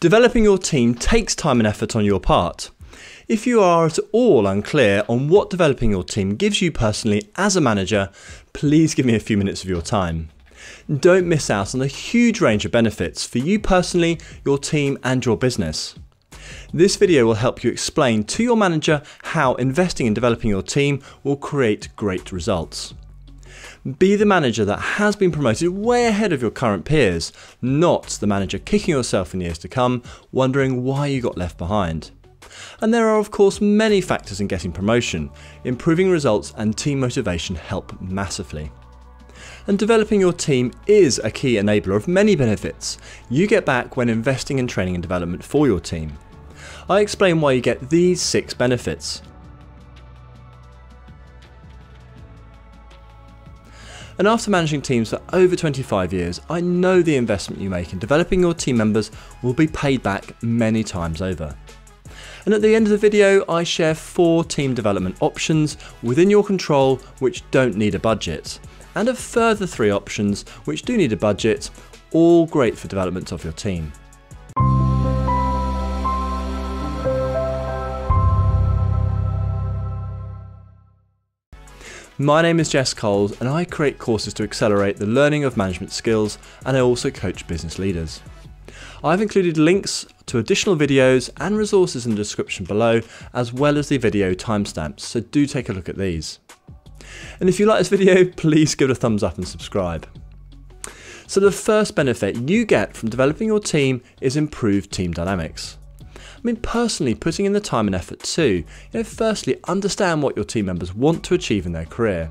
Developing your team takes time and effort on your part. If you are at all unclear on what developing your team gives you personally as a manager, please give me a few minutes of your time. Don't miss out on the huge range of benefits for you personally, your team, and your business. This video will help you explain to your manager how investing in developing your team will create great results. Be the manager that has been promoted way ahead of your current peers, not the manager kicking yourself in years to come, wondering why you got left behind. And there are, of course, many factors in getting promotion. Improving results and team motivation help massively. And developing your team is a key enabler of many benefits you get back when investing in training and development for your team. I explain why you get these six benefits. And after managing teams for over 25 years, I know the investment you make in developing your team members will be paid back many times over. And at the end of the video, I share four team development options within your control which don't need a budget, and a further three options which do need a budget, all great for development of your team. My name is Jess Coles and I create courses to accelerate the learning of management skills and I also coach business leaders. I've included links to additional videos and resources in the description below, as well as the video timestamps, so do take a look at these. And if you like this video, please give it a thumbs up and subscribe. So the first benefit you get from developing your team is improved team dynamics. I mean, personally, putting in the time and effort too. You know, firstly, understand what your team members want to achieve in their career.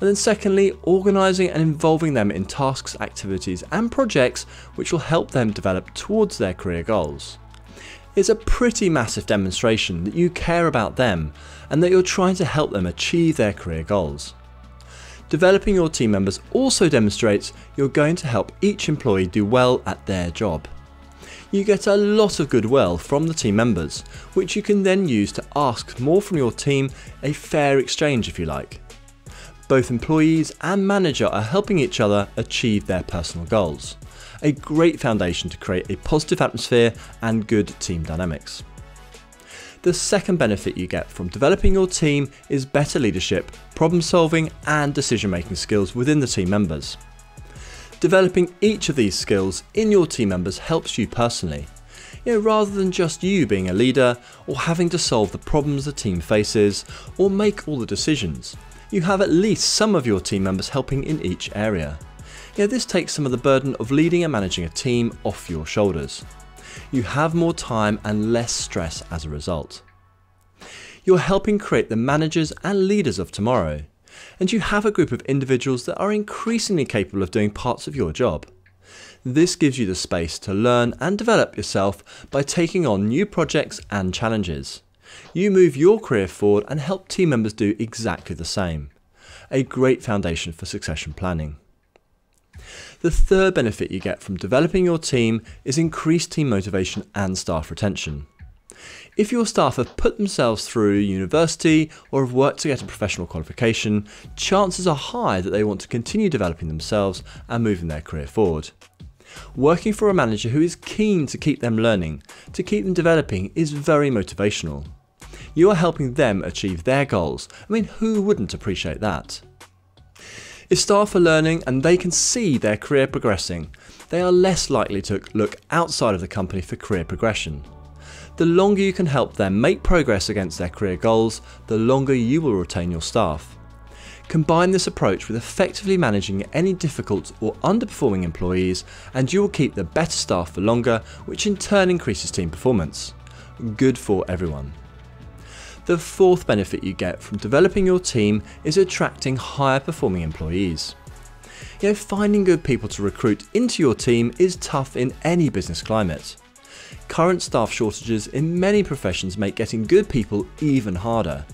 And then secondly, organising and involving them in tasks, activities and projects which will help them develop towards their career goals. It's a pretty massive demonstration that you care about them and that you're trying to help them achieve their career goals. Developing your team members also demonstrates you're going to help each employee do well at their job. You get a lot of goodwill from the team members, which you can then use to ask more from your team, a fair exchange if you like. Both employees and manager are helping each other achieve their personal goals. A great foundation to create a positive atmosphere and good team dynamics. The second benefit you get from developing your team is better leadership, problem solving, and decision making skills within the team members. Developing each of these skills in your team members helps you personally. You know, rather than just you being a leader or having to solve the problems the team faces or make all the decisions, you have at least some of your team members helping in each area. Yeah, this takes some of the burden of leading and managing a team off your shoulders. You have more time and less stress as a result. You're helping create the managers and leaders of tomorrow, and you have a group of individuals that are increasingly capable of doing parts of your job. This gives you the space to learn and develop yourself by taking on new projects and challenges. You move your career forward and help team members do exactly the same. A great foundation for succession planning. The third benefit you get from developing your team is increased team motivation and staff retention. If your staff have put themselves through university or have worked to get a professional qualification, chances are high that they want to continue developing themselves and moving their career forward. Working for a manager who is keen to keep them learning, to keep them developing, is very motivational. You are helping them achieve their goals. I mean, who wouldn't appreciate that? If staff are learning and they can see their career progressing, they are less likely to look outside of the company for career progression. The longer you can help them make progress against their career goals, the longer you will retain your staff. Combine this approach with effectively managing any difficult or underperforming employees, and you will keep the better staff for longer, which in turn increases team performance. Good for everyone. The fourth benefit you get from developing your team is attracting higher performing employees. You know, finding good people to recruit into your team is tough in any business climate. Current staff shortages in many professions make getting good people even harder.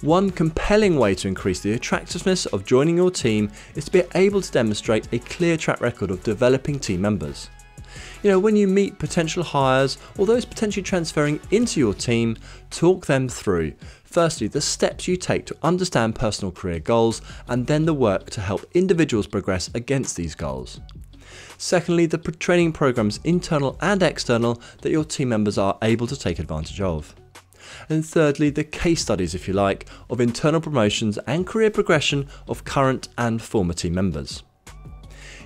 One compelling way to increase the attractiveness of joining your team is to be able to demonstrate a clear track record of developing team members. You know, when you meet potential hires or those potentially transferring into your team, talk them through. Firstly, the steps you take to understand personal career goals, and then the work to help individuals progress against these goals. Secondly, the training programs, internal and external, that your team members are able to take advantage of. And thirdly, the case studies, if you like, of internal promotions and career progression of current and former team members.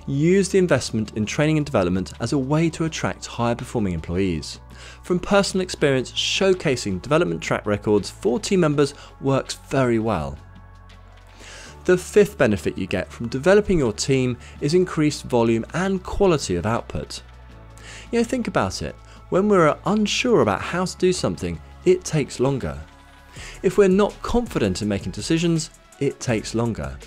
Use the investment in training and development as a way to attract higher performing employees. From personal experience, showcasing development track records for team members works very well. The fifth benefit you get from developing your team is increased volume and quality of output. You know, think about it. When we're unsure about how to do something, it takes longer. If we're not confident in making decisions, it takes longer.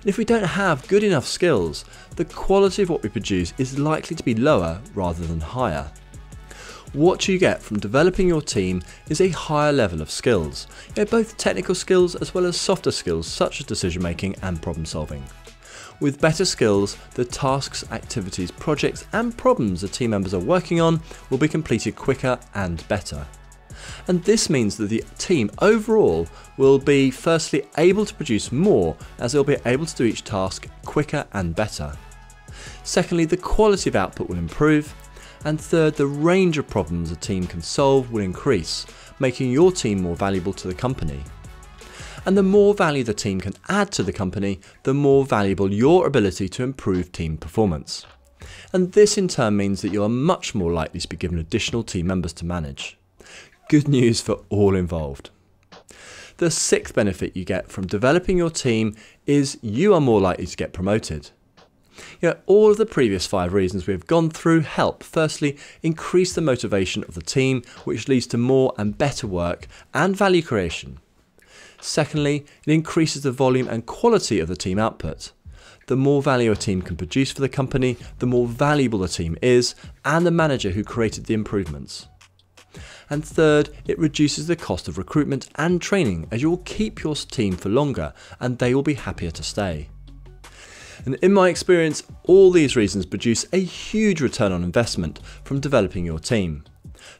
And if we don't have good enough skills, the quality of what we produce is likely to be lower rather than higher. What you get from developing your team is a higher level of skills, you know, both technical skills as well as softer skills such as decision making and problem solving. With better skills, the tasks, activities, projects, and problems the team members are working on will be completed quicker and better. And this means that the team overall will be firstly able to produce more as they'll be able to do each task quicker and better. Secondly, the quality of output will improve, and third, the range of problems a team can solve will increase, making your team more valuable to the company. And the more value the team can add to the company, the more valuable your ability to improve team performance. And this in turn means that you are much more likely to be given additional team members to manage. Good news for all involved. The sixth benefit you get from developing your team is you are more likely to get promoted. You know, all of the previous five reasons we have gone through help, firstly, increase the motivation of the team, which leads to more and better work and value creation. Secondly, it increases the volume and quality of the team output. The more value a team can produce for the company, the more valuable the team is, and the manager who created the improvements. And third, it reduces the cost of recruitment and training as you will keep your team for longer and they will be happier to stay. And in my experience, all these reasons produce a huge return on investment from developing your team.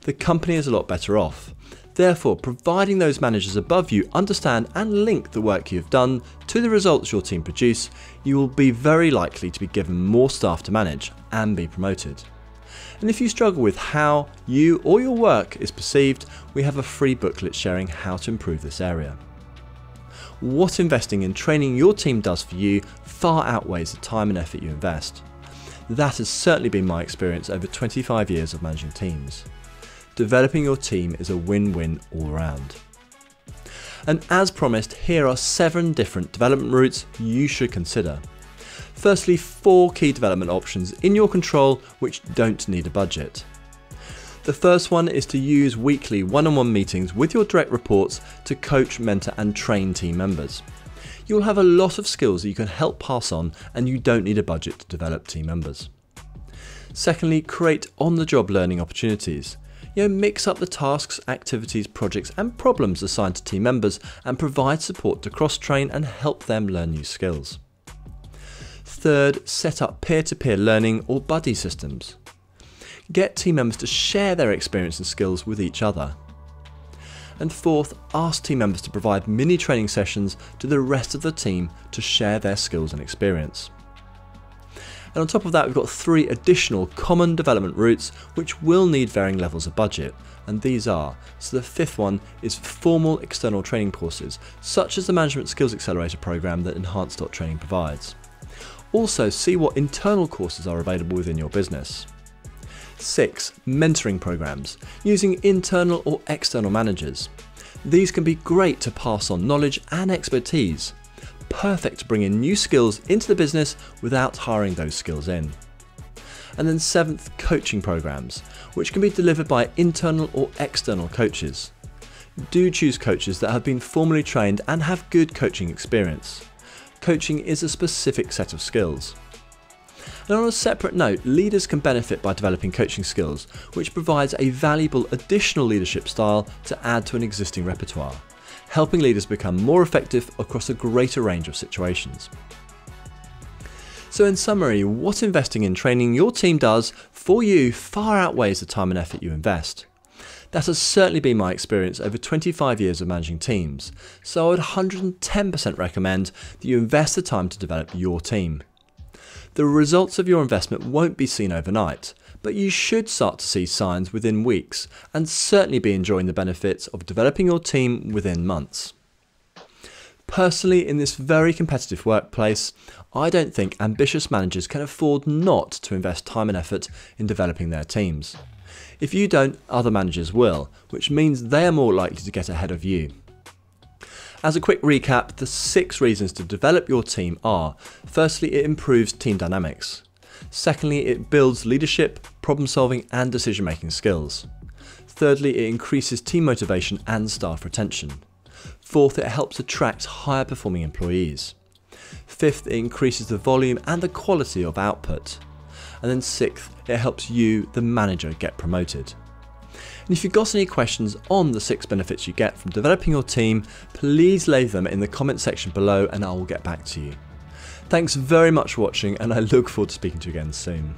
The company is a lot better off. Therefore, providing those managers above you understand and link the work you've done to the results your team produce, you will be very likely to be given more staff to manage and be promoted. And if you struggle with how you or your work is perceived, we have a free booklet sharing how to improve this area what investing in training your team does for you far outweighs the time and effort you invest. That has certainly been my experience over 25 years of managing teams. Developing your team is a win-win all around. And as promised, here are seven different development routes you should consider. Firstly, four key development options in your control which don't need a budget. The first one is to use weekly one-on-one meetings with your direct reports to coach, mentor and train team members. You'll have a lot of skills that you can help pass on and you don't need a budget to develop team members. Secondly, create on-the-job learning opportunities. You know, mix up the tasks, activities, projects and problems assigned to team members and provide support to cross-train and help them learn new skills. Third, set up peer-to-peer -peer learning or buddy systems get team members to share their experience and skills with each other. And fourth, ask team members to provide mini training sessions to the rest of the team to share their skills and experience. And on top of that, we've got three additional common development routes which will need varying levels of budget. And these are so the fifth one is formal external training courses, such as the Management Skills Accelerator program that Enhance Training provides. Also, see what internal courses are available within your business. 6. Mentoring programs, using internal or external managers. These can be great to pass on knowledge and expertise. Perfect to bring in new skills into the business without hiring those skills in. And then seventh, coaching programs, which can be delivered by internal or external coaches. Do choose coaches that have been formally trained and have good coaching experience. Coaching is a specific set of skills. And on a separate note, leaders can benefit by developing coaching skills, which provides a valuable additional leadership style to add to an existing repertoire, helping leaders become more effective across a greater range of situations. So in summary, what investing in training your team does for you far outweighs the time and effort you invest. That has certainly been my experience over 25 years of managing teams, so I would 110% recommend that you invest the time to develop your team. The results of your investment won't be seen overnight, but you should start to see signs within weeks and certainly be enjoying the benefits of developing your team within months. Personally, in this very competitive workplace, I don't think ambitious managers can afford not to invest time and effort in developing their teams. If you don't, other managers will, which means they are more likely to get ahead of you. As a quick recap, the six reasons to develop your team are firstly, it improves team dynamics. Secondly, it builds leadership, problem solving, and decision making skills. Thirdly, it increases team motivation and staff retention. Fourth, it helps attract higher performing employees. Fifth, it increases the volume and the quality of output. And then sixth, it helps you, the manager, get promoted. And if you've got any questions on the six benefits you get from developing your team, please leave them in the comment section below and I will get back to you. Thanks very much for watching and I look forward to speaking to you again soon.